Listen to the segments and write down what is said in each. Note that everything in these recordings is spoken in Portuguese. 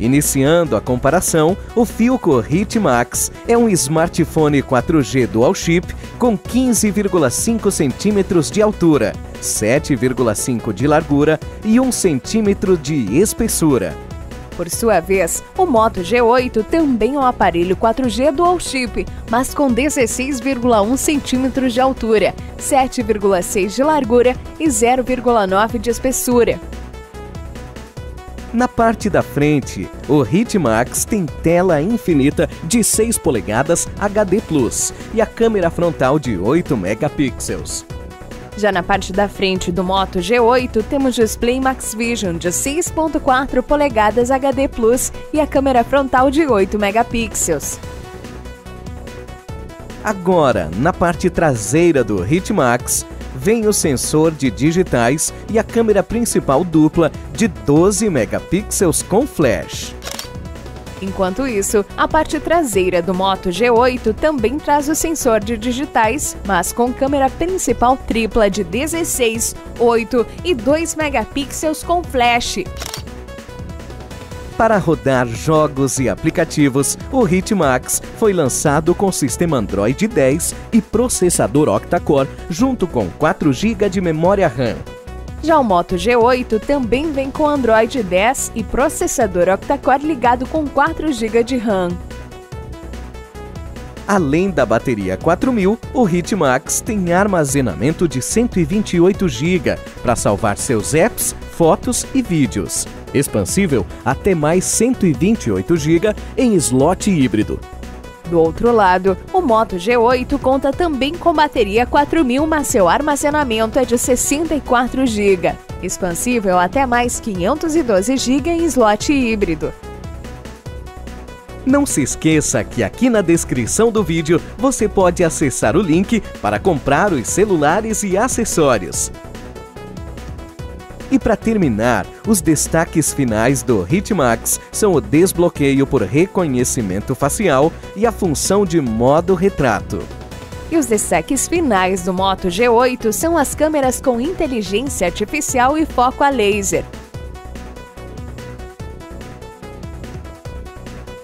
Iniciando a comparação, o Filco Hitmax é um smartphone 4G dual chip com 15,5 centímetros de altura, 7,5 de largura e 1 centímetro de espessura. Por sua vez, o Moto G8 também é um aparelho 4G dual chip, mas com 16,1 centímetros de altura, 7,6 de largura e 0,9 de espessura. Na parte da frente, o Hitmax tem tela infinita de 6 polegadas HD Plus e a câmera frontal de 8 megapixels. Já na parte da frente do Moto G8, temos display Max Vision de 6.4 polegadas HD Plus e a câmera frontal de 8 megapixels. Agora, na parte traseira do Hitmax, vem o sensor de digitais e a câmera principal dupla de 12 megapixels com flash. Enquanto isso, a parte traseira do Moto G8 também traz o sensor de digitais, mas com câmera principal tripla de 16, 8 e 2 megapixels com flash. Para rodar jogos e aplicativos, o Hitmax foi lançado com sistema Android 10 e processador octa-core, junto com 4 GB de memória RAM. Já o Moto G8 também vem com Android 10 e processador octa-core ligado com 4 GB de RAM. Além da bateria 4000, o Hitmax tem armazenamento de 128 GB para salvar seus apps, fotos e vídeos. Expansível até mais 128 GB em slot híbrido. Do outro lado, o Moto G8 conta também com bateria 4000, mas seu armazenamento é de 64 GB. Expansível até mais 512 GB em slot híbrido. Não se esqueça que aqui na descrição do vídeo você pode acessar o link para comprar os celulares e acessórios. E para terminar, os destaques finais do Hitmax são o desbloqueio por reconhecimento facial e a função de modo retrato. E os destaques finais do Moto G8 são as câmeras com inteligência artificial e foco a laser.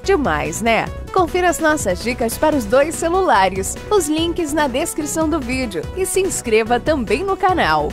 Demais, né? Confira as nossas dicas para os dois celulares, os links na descrição do vídeo e se inscreva também no canal.